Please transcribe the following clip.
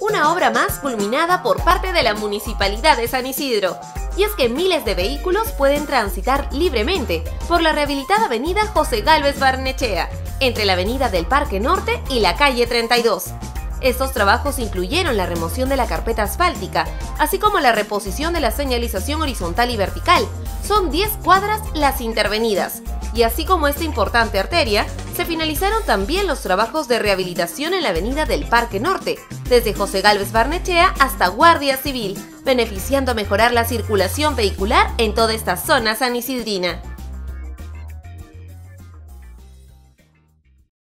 Una obra más culminada por parte de la Municipalidad de San Isidro. Y es que miles de vehículos pueden transitar libremente por la rehabilitada avenida José Gálvez Barnechea, entre la avenida del Parque Norte y la calle 32. Estos trabajos incluyeron la remoción de la carpeta asfáltica, así como la reposición de la señalización horizontal y vertical. Son 10 cuadras las intervenidas. Y así como esta importante arteria, se finalizaron también los trabajos de rehabilitación en la avenida del Parque Norte, desde José Gálvez Barnechea hasta Guardia Civil, beneficiando a mejorar la circulación vehicular en toda esta zona sanisidrina.